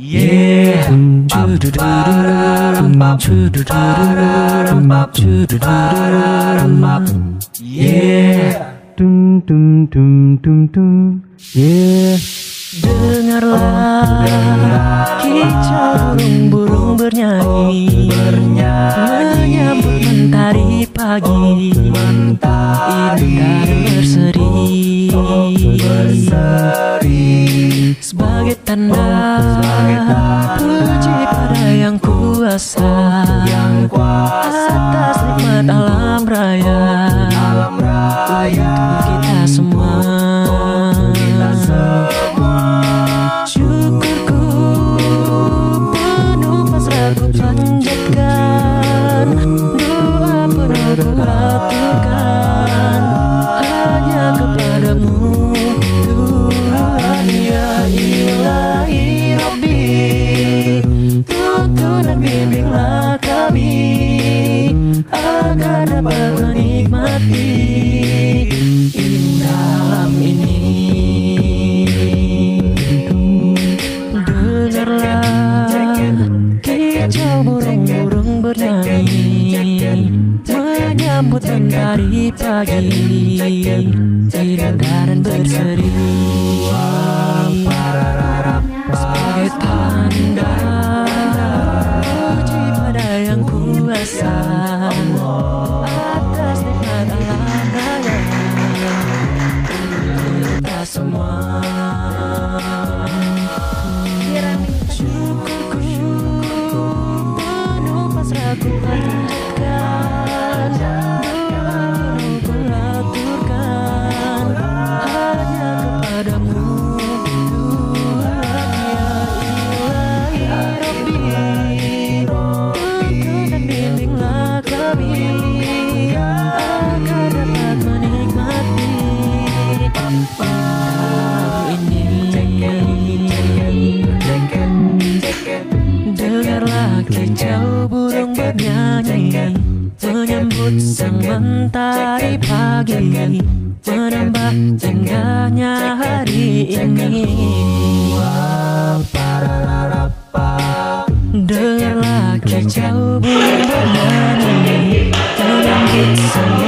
Yeah. Yeah. Dum dum dum dum dum. Yeah. Dengarlah kicau burung-burung bernyanyi Menyambut mentari pagi. Indah dan berseri. Sebagai tanda. Puji pada yang kuasa bimbinglah kami Agar dapat menikmati Indah ini. Dengarlah kicau burung-burung bernyanyi Menyambut mentari pagi. Indah dan berseri burung bernyanyi Menyambut sang mentari pagi Menambah indahnya hari ini. Dengarlah kicau burung bernyanyi Menyambut sang